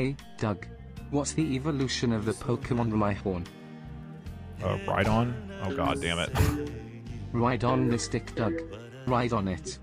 Hey, Doug. What's the evolution of the Pokemon Rhyhorn? Uh, Rhydon? Oh god damn it. Ride on the stick, Doug. Ride on it.